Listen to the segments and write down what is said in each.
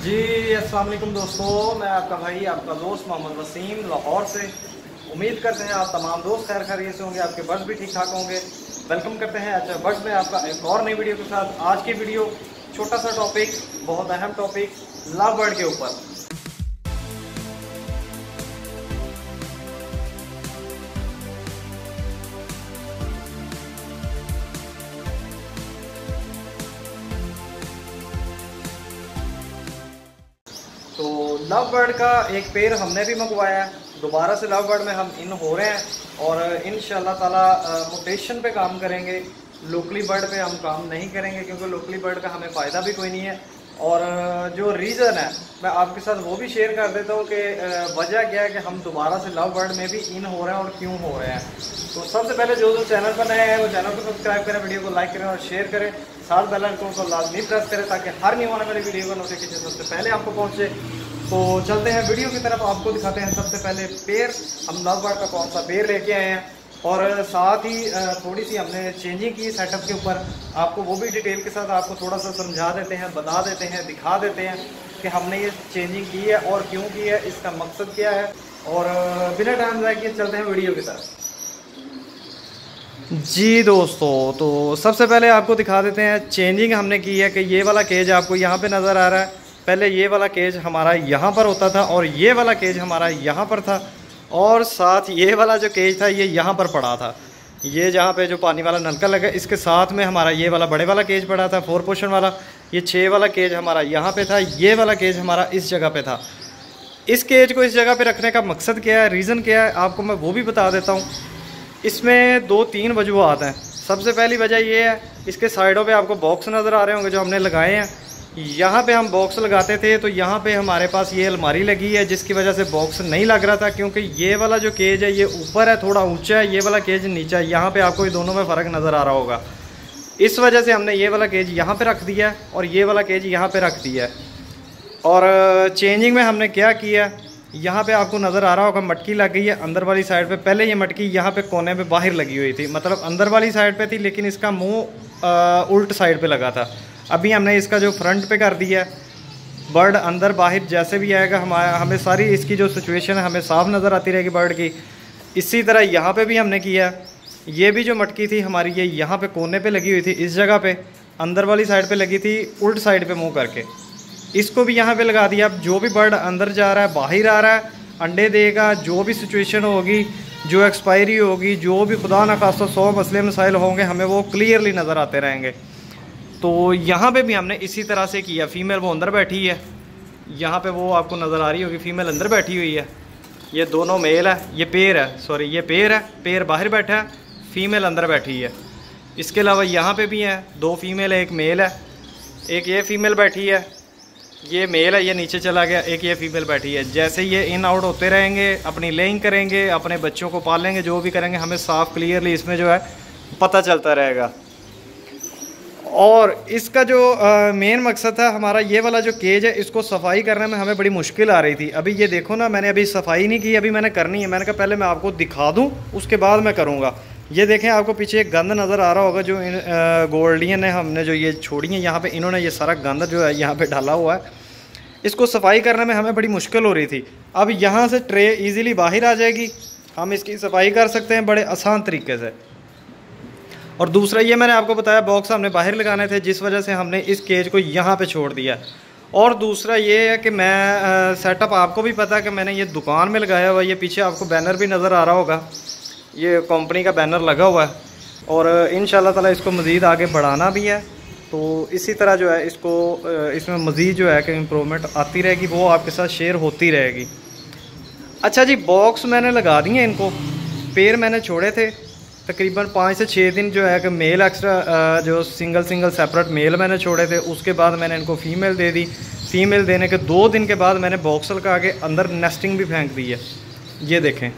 जी वालेकुम दोस्तों। मैं आपका भाई, आपका दोस्त मोहम्मद वसीम लाहौर से। उम्मीद करते हैं आप तमाम दोस्त खैर खैरियत से होंगे, आपके बर्ड्स भी ठीक ठाक होंगे। वेलकम करते हैं अच्छा बर्ड्स में आपका एक और नई वीडियो के साथ। आज की वीडियो, छोटा सा टॉपिक बहुत अहम टॉपिक लव बर्ड के ऊपर। लव बर्ड का एक पेड़ हमने भी मंगवाया है। दोबारा से लव बर्ड में हम इन हो रहे हैं और इन ताला मोटेशन पे काम करेंगे। लोकली बर्ड पे हम काम नहीं करेंगे क्योंकि लोकली बर्ड का हमें फ़ायदा भी कोई नहीं है। और जो रीज़न है, मैं आपके साथ वो भी शेयर कर देता हूँ कि वजह क्या है कि हम दोबारा से लव बर्ड में भी इन हो रहे हैं और क्यों हो रहे हैं। तो सबसे पहले जो जो चैनल पर नए हैं, वो चैनल को सब्सक्राइब करें वीडियो को लाइक करें और शेयर करें। साथ बेल आइकन को लाजमी प्रेस करें ताकि हर न्यू आने वाली वीडियो का नोटिफिकेशन सबसे पहले आपको पहुँचे। तो चलते हैं वीडियो की तरफ़। आपको दिखाते हैं सबसे पहले पेड़। हम लव बर्ड का कौन सा पेड़ लेके आए हैं। और साथ ही थोड़ी सी हमने चेंजिंग की सेटअप के ऊपर। आपको वो भी डिटेल के साथ आपको थोड़ा सा समझा देते हैं, बता देते हैं, दिखा देते हैं कि हमने ये चेंजिंग की है और क्यों की है, इसका मकसद क्या है। और बिना टाइम जाए के चलते हैं वीडियो की तरफ़। जी दोस्तों तो सबसे पहले आपको दिखा देते हैं चेंजिंग हमने की है कि ये वाला केज आपको यहाँ पे नज़र आ रहा है। पहले ये वाला केज हमारा यहाँ पर होता था और ये वाला केज हमारा यहाँ पर था और साथ ये वाला जो केज था, ये यहाँ पर पड़ा था। ये जहाँ पे जो पानी वाला नलका लगा, इसके साथ में हमारा ये वाला बड़े वाला केज पड़ा था फोर पोर्शन वाला। ये छः वाला केज हमारा यहाँ पे था, ये वाला केज हमारा इस जगह पे था। इस केज को इस जगह पे रखने का मकसद क्या है रीज़न क्या है, आपको मैं वो भी बता देता हूँ। इसमें दो तीन वजूहत हैं। सबसे पहली वजह ये है, इसके साइडों पर आपको बॉक्स नज़र आ रहे होंगे जो हमने लगाए हैं। यहाँ पे हम बॉक्स लगाते थे तो यहाँ पे हमारे पास ये अलमारी लगी है, जिसकी वजह से बॉक्स नहीं लग रहा था, क्योंकि ये वाला जो केज है, ये ऊपर है, थोड़ा ऊँचा है, ये वाला केज नीचा है, यहाँ पे आपको ये दोनों में फ़र्क नज़र आ रहा होगा। इस वजह से हमने ये वाला केज यहाँ पे रख दिया है और ये वाला केज यहाँ पे रख दिया है। और चेंजिंग में हमने क्या किया यहाँ पे आपको नज़र आ रहा होगा, मटकी लग गई है, अंदर वाली साइड पे। पहले ये मटकी यहाँ पे कोने में बाहर लगी हुई थी मतलब अंदर वाली साइड पे थी, लेकिन इसका मुँह उल्ट साइड पे लगा था। अभी हमने इसका जो फ्रंट पे कर दिया है बर्ड अंदर बाहर जैसे भी आएगा, हमारा, हमें सारी इसकी जो सिचुएशन है, हमें साफ़ नज़र आती रहेगी बर्ड की। इसी तरह यहाँ पे भी हमने किया ये भी जो मटकी थी हमारी, ये यहाँ पे कोने पे लगी हुई थी, इस जगह पे, अंदर वाली साइड पे लगी थी, उल्ट साइड पे मुँह करके। इसको भी यहाँ पे लगा दिया। अब जो भी बर्ड अंदर जा रहा है, बाहर आ रहा है, अंडे देगा, जो भी सिचुएशन होगी, जो एक्सपायरी होगी, जो भी खुदा न खासा सौ मसले मसाइल होंगे, हमें वो क्लियरली नज़र आते रहेंगे। तो यहाँ पे भी हमने इसी तरह से किया। फ़ीमेल वो अंदर बैठी है। यहाँ पे वो आपको नज़र आ रही होगी फ़ीमेल अंदर बैठी हुई है। ये दोनों मेल है, ये पेड़ है सॉरी ये पेड़ है पेड़ बाहर बैठा है फ़ीमेल अंदर बैठी है। इसके अलावा यहाँ पे भी हैं, दो फीमेल है, एक मेल है। एक ये फीमेल बैठी है, ये मेल है, ये नीचे चला गया, एक ये फीमेल बैठी है। जैसे ये इन आउट होते रहेंगे, अपनी लेइंग करेंगे, अपने बच्चों को पालेंगे जो भी करेंगे, हमें साफ़ क्लियरली इसमें जो है पता चलता रहेगा। और इसका जो मेन मकसद था हमारा ये वाला जो केज है, इसको सफ़ाई करने में हमें बड़ी मुश्किल आ रही थी। अभी ये देखो ना, मैंने अभी सफ़ाई नहीं की, अभी मैंने करनी है। मैंने कहा पहले मैं आपको दिखा दूँ, उसके बाद मैं करूँगा। ये देखें, आपको पीछे एक गंद नज़र आ रहा होगा जो इन गोल्डियन है, हमने जो ये छोड़ी है, यहाँ पे इन्होंने ये सारा गंद जो है यहाँ पे डाला हुआ है। इसको सफ़ाई करने में हमें बड़ी मुश्किल हो रही थी। अब यहाँ से ट्रे ईज़िली बाहर आ जाएगी। हम इसकी सफ़ाई कर सकते हैं बड़े आसान तरीके से। और दूसरा ये मैंने आपको बताया बॉक्स हमने बाहर लगाने थे, जिस वजह से हमने इस केज को यहाँ पे छोड़ दिया। और दूसरा ये है कि मैं सेटअप आपको भी पता है कि मैंने ये दुकान में लगाया हुआ ये पीछे आपको बैनर भी नज़र आ रहा होगा। ये कंपनी का बैनर लगा हुआ है। और इन ताला इसको मज़ीद आगे बढ़ाना भी है। तो इसी तरह जो है इसको इसमें मज़ीद जो है कि इम्प्रूवमेंट आती रहेगी, वो आपके साथ शेयर होती रहेगी। अच्छा जी बॉक्स मैंने लगा दिए इनको। पेड़ मैंने छोड़े थे। तकरीबन पाँच से छः दिन जो है कि मेल एक्स्ट्रा जो सिंगल सिंगल सेपरेट मेल मैंने छोड़े थे, उसके बाद मैंने इनको फ़ीमेल दे दी। फ़ीमेल देने के दो दिन के बाद मैंने बॉक्स लगा के अंदर नेस्टिंग भी फेंक दी है। ये देखें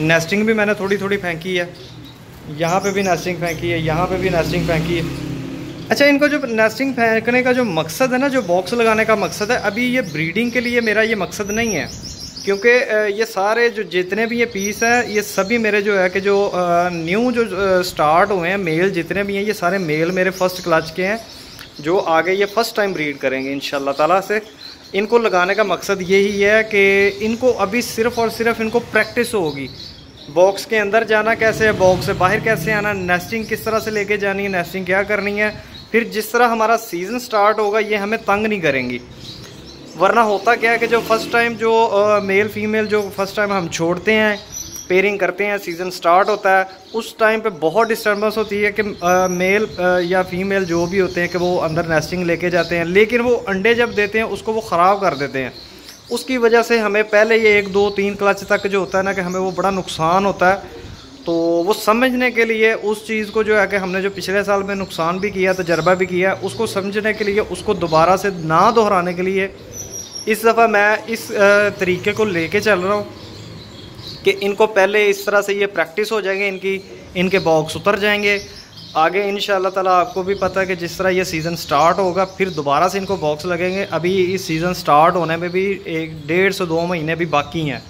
नेस्टिंग भी मैंने थोड़ी थोड़ी फेंकी है। यहाँ पे भी नेस्टिंग फेंकी है, यहाँ पे भी नेस्टिंग फेंकी है। अच्छा इनको जो नेस्टिंग फेंकने का जो मकसद है ना, जो बॉक्स लगाने का मकसद है, अभी ये ब्रीडिंग के लिए मेरा ये मकसद नहीं है। क्योंकि ये सारे जो जितने भी ये पीस हैं, ये सभी मेरे जो है कि जो न्यू जो स्टार्ट हुए हैं मेल जितने भी हैं, ये सारे मेल मेरे फ़र्स्ट क्लच के हैं, जो आगे ये फ़र्स्ट टाइम ब्रीड करेंगे इन ताला से। इनको लगाने का मकसद यही है कि इनको अभी सिर्फ़ और सिर्फ़ इनको प्रैक्टिस होगी। बॉक्स के अंदर जाना कैसे है बॉक्स से बाहर कैसे आना नेस्टिंग किस तरह से लेके जानी है नेस्टिंग क्या करनी है, फिर जिस तरह हमारा सीज़न स्टार्ट होगा, ये हमें तंग नहीं करेंगी। वरना होता क्या है कि जो फ़र्स्ट टाइम जो मेल फीमेल जो फ़र्स्ट टाइम हम छोड़ते हैं पेयरिंग करते हैं सीज़न स्टार्ट होता है, उस टाइम पे बहुत डिस्टर्बेंस होती है कि मेल या फीमेल जो भी होते हैं कि वो अंदर नेस्टिंग लेके जाते हैं, लेकिन वो अंडे जब देते हैं, उसको वो ख़राब कर देते हैं। उसकी वजह से हमें पहले ये एक, दो, तीन क्लच तक जो होता है ना कि हमें वो बड़ा नुकसान होता है। तो वो समझने के लिए उस चीज़ को जो है कि हमने जो पिछले साल में नुकसान भी किया, तजर्बा भी किया, उसको समझने के लिए, उसको दोबारा से ना दोहराने के लिए इस दफ़ा मैं इस तरीके को लेके चल रहा हूँ कि इनको पहले इस तरह से ये प्रैक्टिस हो जाएँगे, इनकी, इनके बॉक्स उतर जाएँगे। आगे इन ताला आपको भी पता है कि जिस तरह ये सीज़न स्टार्ट होगा, फिर दोबारा से इनको बॉक्स लगेंगे। अभी इस सीज़न स्टार्ट होने में भी एक डेढ़ से दो महीने भी बाकी हैं।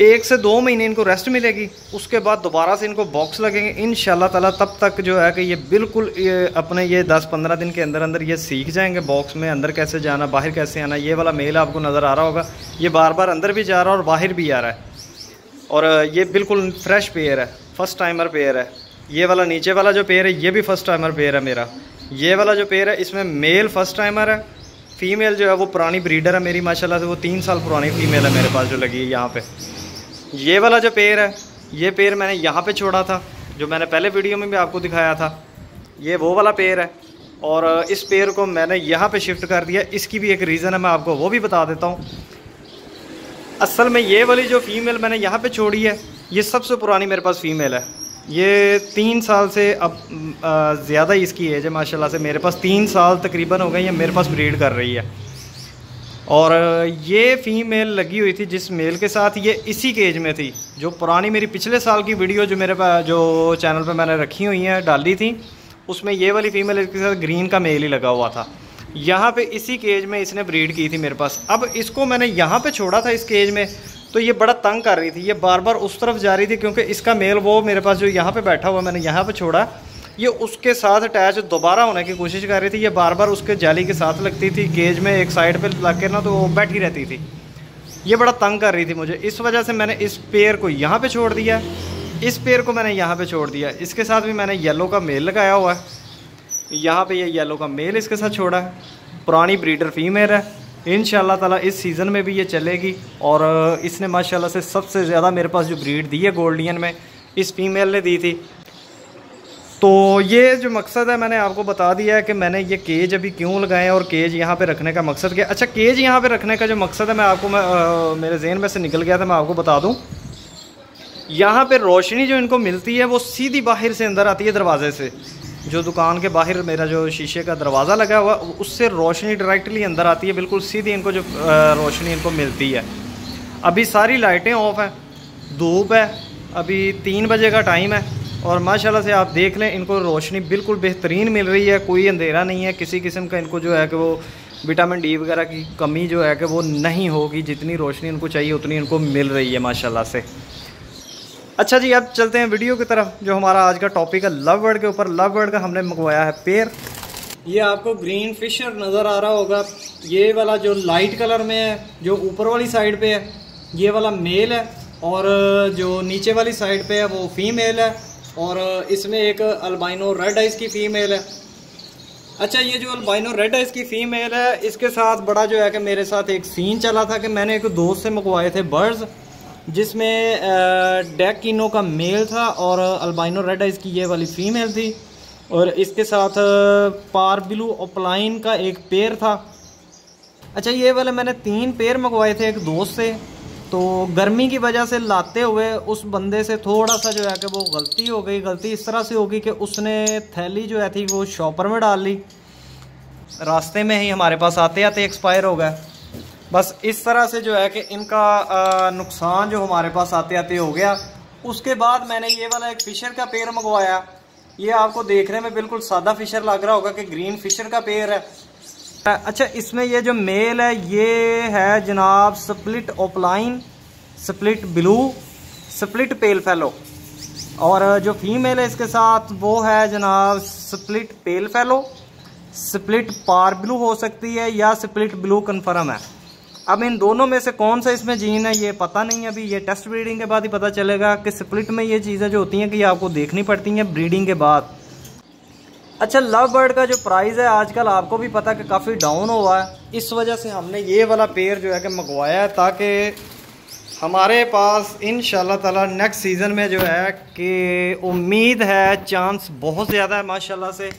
एक से दो महीने इनको रेस्ट मिलेगी, उसके बाद दोबारा से इनको बॉक्स लगेंगे। इन ताला तब तक जो है कि ये बिल्कुल ये अपने ये दस पंद्रह दिन के अंदर अंदर ये सीख जाएँगे बॉक्स में, अंदर कैसे जाना, बाहर कैसे आना, ये वाला मेल आपको नज़र आ रहा होगा। ये बार बार अंदर भी जा रहा है और बाहर भी आ रहा है। और ये बिल्कुल फ्रेश पेयर है फ़र्स्ट टाइमर पेयर है। ये वाला नीचे वाला जो पेयर है, ये भी फ़र्स्ट टाइमर पेयर है मेरा। ये वाला जो पेयर है, इसमें मेल फ़र्स्ट टाइमर है। फीमेल जो है, वो पुरानी ब्रीडर है मेरी, माशाल्लाह से वो तीन साल पुरानी फीमेल है मेरे पास जो लगी है यहाँ पे। ये वाला जो पेड़ है, ये पेड़ मैंने यहाँ पे छोड़ा था, जो मैंने पहले वीडियो में भी आपको दिखाया था। ये वो वाला पेड़ है और इस पेड़ को मैंने यहाँ पे शिफ्ट कर दिया। इसकी भी एक रीज़न है, मैं आपको वो भी बता देता हूँ। असल में ये वाली जो फ़ीमेल मैंने यहाँ पे छोड़ी है, ये सबसे पुरानी मेरे पास फ़ीमेल है। ये तीन साल से अब ज़्यादा इसकी एज है, माशाल्लाह से मेरे पास तीन साल तकरीबन हो गए ये मेरे पास ब्रीड कर रही है। और ये फ़ीमेल लगी हुई थी जिस मेल के साथ ये इसी केज में थी, जो पुरानी मेरी पिछले साल की वीडियो जो मेरे पास जो चैनल पे मैंने रखी हुई हैं, डाली थी, उसमें ये वाली फ़ीमेल इसके साथ ग्रीन का मेल ही लगा हुआ था। यहाँ पे इसी केज में इसने ब्रीड की थी मेरे पास। अब इसको मैंने यहाँ पे छोड़ा था इस केज में तो ये बड़ा तंग कर रही थी। ये बार बार उस तरफ़ जा रही थी, क्योंकि इसका मेल वो मेरे पास जो यहाँ पे बैठा हुआ मैंने यहाँ पे छोड़ा ये उसके साथ अटैच दोबारा होने की कोशिश कर रही थी। ये बार बार उसके जाली के साथ लगती थी केज में एक साइड पे लग के ना तो वो बैठी रहती थी। ये बड़ा तंग कर रही थी मुझे। इस वजह से मैंने इस पेयर को यहाँ पे छोड़ दिया। इस पेयर को मैंने यहाँ पे छोड़ दिया। इसके साथ भी मैंने येलो का मेल लगाया हुआ। है यहाँ पे ये येलो का मेल इसके साथ छोड़ा। है पुरानी ब्रीडर फीमेल है। इन ताला इस सीज़न में भी ये चलेगी। और, इसने माशाल्लाह से सबसे ज़्यादा मेरे पास जो ब्रीड दी है गोल्डियन में, इस फीमेल ने दी थी। तो ये जो मकसद है मैंने आपको बता दिया है कि मैंने ये केज अभी क्यों लगाए और केज यहाँ पे रखने का मकसद क्या? अच्छा केज यहाँ पे रखने का जो मकसद है मैं आपको मैं आ, मेरे जहन में से निकल गया था मैं आपको बता दूँ। यहाँ पे रोशनी जो इनको मिलती है वो सीधी बाहर से अंदर आती है दरवाजे से। जो दुकान के बाहर मेरा जो शीशे का दरवाज़ा लगा हुआ उससे रोशनी डायरेक्टली अंदर आती है बिल्कुल सीधी इनको जो रोशनी इनको मिलती है। अभी सारी लाइटें ऑफ़ हैं धूप है अभी तीन बजे का टाइम है। और माशाल्लाह से आप देख लें, इनको रोशनी बिल्कुल बेहतरीन मिल रही है। कोई अंधेरा नहीं है, किसी किस्म का इनको जो है कि वो विटामिन डी वगैरह की कमी जो है कि वो नहीं होगी। जितनी रोशनी इनको चाहिए, उतनी इनको मिल रही है माशाल्लाह से। अच्छा जी, अब चलते हैं वीडियो की तरफ़, जो हमारा आज का टॉपिक है, लव वर्ड के ऊपर। लव वर्ड का हमने मंगवाया है पेयर ये आपको ग्रीन फिशर नज़र आ रहा होगा। ये वाला जो लाइट कलर में है, जो ऊपर वाली साइड पे है, ये वाला मेल है। और जो नीचे वाली साइड पे है, वो फीमेल है। और इसमें एक अल्बाइनो रेड आइस की फ़ीमेल है। अच्छा ये जो अल्बाइनो रेड आइस की फ़ीमेल है, इसके साथ बड़ा जो है कि मेरे साथ एक सीन चला था कि मैंने एक दोस्त से मंगवाए थे बर्ड्स जिसमें डेकिनो का मेल था और अल्बाइनो रेड आइस की ये वाली फ़ीमेल थी। और इसके साथ पार ब्लू ओपलाइन का एक पेयर था। अच्छा ये वाले मैंने तीन पेयर मंगवाए थे एक दोस्त से। तो गर्मी की वजह से लाते हुए उस बंदे से थोड़ा सा जो है कि वो गलती हो गई, गलती इस तरह से होगी कि उसने थैली जो है थी वो शॉपर में डाल ली। रास्ते में ही हमारे पास आते आते एक्सपायर हो गया बस इस तरह से जो है कि इनका नुकसान जो हमारे पास आते आते हो गया। उसके बाद मैंने ये वाला एक फिशर का पेड़ मंगवाया। ये आपको देखने में बिल्कुल सादा फिशर लग रहा होगा कि ग्रीन फिशर का पेड़ है। अच्छा इसमें ये जो मेल है, ये है जनाब split opaline split blue, split pale fallow. और जो फीमेल है इसके साथ, वो है जनाब स्प्लिट पेल फेलो। स्प्लिट पार ब्लू हो सकती है या स्प्लिट ब्लू कन्फर्म है। अब इन दोनों में से कौन सा इसमें जीन है, ये पता नहीं अभी। ये टेस्ट ब्रीडिंग के बाद ही पता चलेगा कि स्प्लिट में ये चीज़ें जो होती हैं कि आपको देखनी पड़ती हैं ब्रीडिंग के बाद। अच्छा लव बर्ड का जो प्राइस है, आजकल आपको भी पता कि काफ़ी डाउन हुआ है। इस वजह से हमने ये वाला पेयर जो है कि मंगवाया है ताकि हमारे पास इन ताला नेक्स्ट सीज़न में जो है कि उम्मीद है चांस बहुत ज़्यादा है, माशाल्लाह से।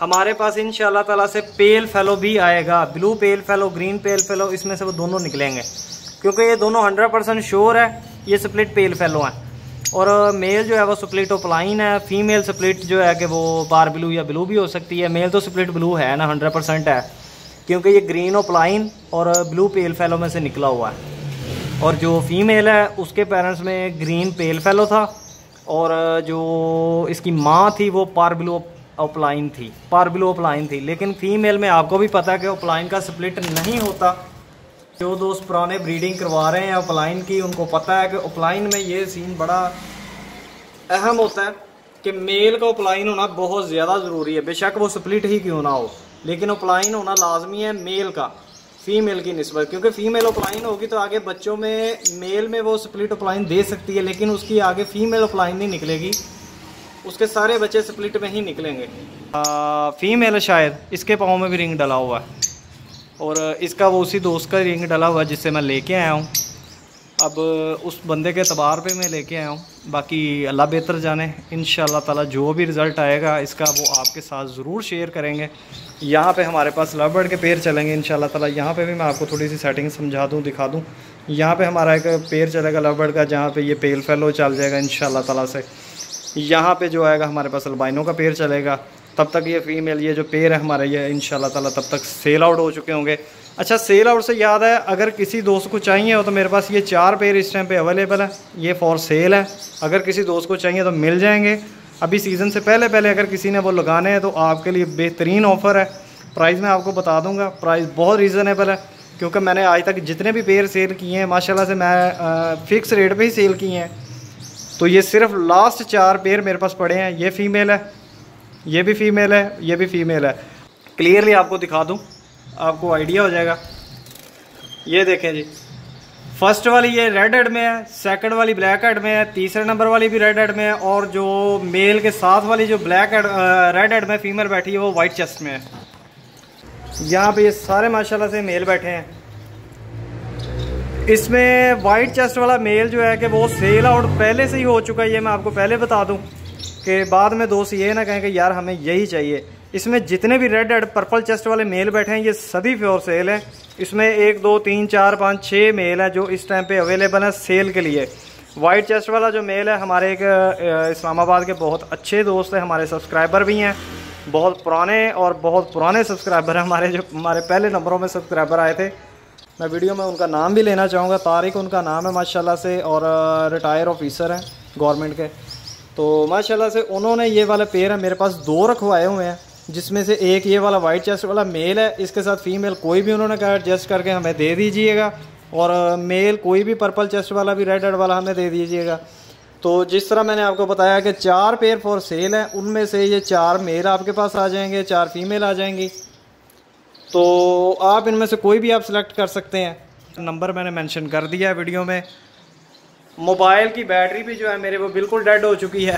हमारे पास इन ताला से पेल फेलो भी आएगा। Blue pale fallow green pale fallow इसमें से वो दोनों निकलेंगे। क्योंकि ये दोनों हंड्रेड परसेंट श्योर है, ये स्प्लिट पेल फेलो हैं। और मेल जो है वो स्प्लिट ओपलाइन है फीमेल स्प्लिट जो है कि वो बार ब्लू या ब्लू भी हो सकती है. मेल तो स्प्लिट ब्लू है ना हंड्रेड परसेंट है. क्योंकि ये ग्रीन ओपलाइन और ब्लू पेल फैलो में से निकला हुआ है. और जो फीमेल है, उसके पेरेंट्स में ग्रीन पेल फैलो था. और जो इसकी माँ थी, वो पार ब्लू ओपलाइन थी. पार ब्लू ओपलाइन थी. लेकिन फीमेल में आपको भी पता है कि ओपलाइन का स्प्लिट नहीं होता. जो दोस्त पुराने ब्रीडिंग करवा रहे हैं ओपलाइन की उनको पता है कि ओपलाइन में ये सीन बड़ा अहम होता है कि मेल का ओपलाइन होना बहुत ज़्यादा ज़रूरी है। बेशक वो स्प्लिट ही क्यों ना हो लेकिन ओपलाइन होना लाजमी है मेल का फीमेल की नस्बत। क्योंकि फीमेल ओपलाइन होगी तो आगे बच्चों में मेल में वो स्प्लिट ओपलाइन दे सकती है लेकिन उसकी आगे फीमेल ओपलाइन नहीं निकलेगी। उसके सारे बच्चे स्प्लिट में ही निकलेंगे। आ, फीमेल शायद इसके पाँव में भी रिंग डला हुआ है। और इसका वो उसी दोस्त का रिंग डला हुआ है जिससे मैं लेके आया हूँ। अब उस बंदे के तबार पे मैं लेके आया हूँ। बाकी अल्लाह बेहतर जाने। इन ताला जो भी रिज़ल्ट आएगा, इसका वो आपके साथ ज़रूर शेयर करेंगे। यहाँ पे हमारे पास लव के पेड़ चलेंगे इन ताला। यहाँ पे भी मैं आपको थोड़ी सी सेटिंग समझा दूँ, दिखा दूँ। यहाँ पे हमारा एक पेड़ चलेगा लव का, जहाँ पे ये पेल फेलो चल जाएगा इन ताला से। यहाँ पे जो आएगा, हमारे पास अल्बाइनों का पेड़ चलेगा। तब तक ये फीमेल ये जो पेड़ है हमारे, ये इन ताला तब तक सेल आउट हो चुके होंगे। अच्छा सेल आउट से याद है, अगर किसी दोस्त को चाहिए हो तो मेरे पास ये चार पेड़ इस टाइम पे अवेलेबल है। ये फॉर सेल है। अगर किसी दोस्त को चाहिए तो मिल जाएँगे। अभी सीज़न से पहले पहले अगर किसी ने वो लगाने हैं तो आपके लिए बेहतरीन ऑफ़र है। प्राइस मैं आपको बता दूँगा प्राइस बहुत रीज़नेबल है, क्योंकि मैंने आज तक जितने भी पेड़ सेल किए हैं, माशाल्लाह से मैं फ़िक्स रेट पे ही सेल किए हैं। तो ये सिर्फ़ लास्ट चार पेड़ मेरे पास पड़े हैं, ये फ़ीमेल है। ये भी फ़ीमेल है, ये भी फ़ीमेल है। क्लियरली आपको दिखा दूँ, आपको आइडिया हो जाएगा। ये देखें जी। फ़र्स्ट वाली ये रेड हेड में है सेकंड वाली ब्लैक हेड में है, तीसरे नंबर वाली भी रेड हेड में है, और जो मेल के साथ वाली जो ब्लैक हेड रेड हेड में फीमेल बैठी है, वो वाइट चेस्ट में है। यहाँ पे ये सारे माशाल्लाह से मेल बैठे हैं। इसमें वाइट चेस्ट वाला मेल जो है कि वो सेल आउट पहले से ही हो चुका है, ये मैं आपको पहले बता दूँ। कि बाद में दोस्त ये ना कहें कि यार हमें यही चाहिए। इसमें जितने भी रेड एड पर्पल चेस्ट वाले मेल बैठे हैं, ये सभी फ्योर सेल हैं। इसमें एक, दो, तीन, चार, पाँच छः मेल हैं जो इस टाइम पे अवेलेबल है सेल के लिए। वाइट चेस्ट वाला जो मेल है, हमारे एक इस्लामाबाद के बहुत अच्छे दोस्त हैं, हमारे सब्सक्राइबर भी हैं। बहुत पुराने और बहुत पुराने सब्सक्राइबर हैं हमारे, जो हमारे पहले नंबरों में सब्सक्राइबर आए थे। मैं वीडियो में उनका नाम भी लेना चाहूँगा, तारिक उनका नाम है, माशाल्लाह से, और रिटायर ऑफिसर हैं गवर्नमेंट के। तो माशाल्लाह से उन्होंने ये वाला पेयर है, मेरे पास दो रखवाए हुए हैं, जिसमें से एक ये वाला वाइट चेस्ट वाला मेल है, इसके साथ फीमेल कोई भी उन्होंने कहा एडजस्ट करके हमें दे दीजिएगा, और मेल कोई भी पर्पल चेस्ट वाला भी रेड रेड वाला हमें दे दीजिएगा। तो जिस तरह मैंने आपको बताया कि चार पेयर फॉर सेल हैं, उनमें से ये चार मेल आपके पास आ जाएँगे, चार फीमेल आ जाएँगी। तो आप इनमें से कोई भी आप सिलेक्ट कर सकते हैं। नंबर मैंने मेंशन कर दिया है वीडियो में। मोबाइल की बैटरी भी जो है मेरे वो बिल्कुल डेड हो चुकी है।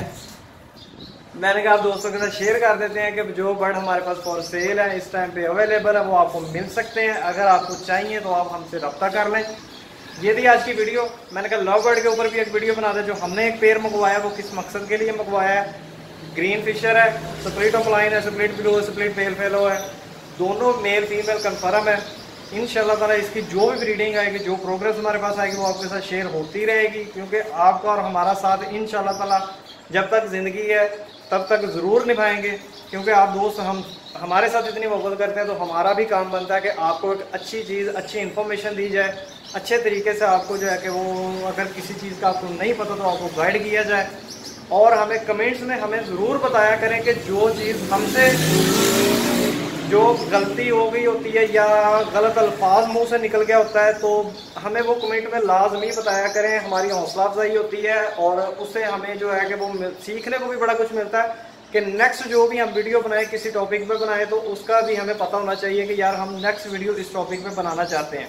मैंने कहा आप दोस्तों के साथ शेयर कर देते हैं कि जो बर्ड हमारे पास फॉर सेल है, इस टाइम पे अवेलेबल है, वो आपको मिल सकते हैं। अगर आपको चाहिए तो आप हमसे रब्ता कर लें। ये थी आज की वीडियो मैंने कहा लव बर्ड के ऊपर भी एक वीडियो बना दे, जो हमने एक पेड़ मंगवाया, वो किस मकसद के लिए मंगवाया है? ग्रीन फिशर है स्प्लिट ऑफ़ लाइन है स्प्लिट ब्लू है स्प्लिट पेल फेलो है। दोनों मेल फीमेल कन्फर्म है। इन ताला इसकी जो भी ब्रीडिंग आएगी, जो प्रोग्रेस हमारे पास आएगी, वो आपके साथ शेयर होती रहेगी। क्योंकि आपका और हमारा साथ इन ताला जब तक ज़िंदगी है, तब तक ज़रूर निभाएँगे। क्योंकि आप दोस्त, हम, हमारे साथ इतनी मोहब्बत करते हैं तो हमारा भी काम बनता है कि आपको एक अच्छी चीज़, अच्छी इन्फॉर्मेशन दी जाए। अच्छे तरीके से आपको जो है कि वो अगर किसी चीज़ का आपको नहीं पता तो आपको गाइड किया जाए। और हमें कमेंट्स में हमें ज़रूर बताया करें कि जो चीज़ हमसे जो गलती हो गई होती है या गलत अल्फाज मुँह से निकल गया होता है तो हमें वो कमेंट में लाजमी बताया करें, हमारी हौसला अफजाई होती है और उससे हमें जो है कि वो सीखने को भी बड़ा कुछ मिलता है कि नेक्स्ट जो भी हम वीडियो बनाए, किसी टॉपिक पे बनाए तो उसका भी हमें पता होना चाहिए कि यार हम नेक्स्ट वीडियो इस टॉपिक पे बनाना चाहते हैं।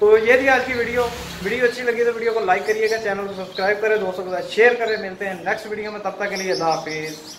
तो ये थी आज की वीडियो वीडियो अच्छी लगी तो वीडियो को लाइक करिएगा चैनल को सब्सक्राइब करें, दोस्तों के साथ शेयर करें, मिलते हैं नेक्स्ट वीडियो में, तब तक के लिए हाफिज़।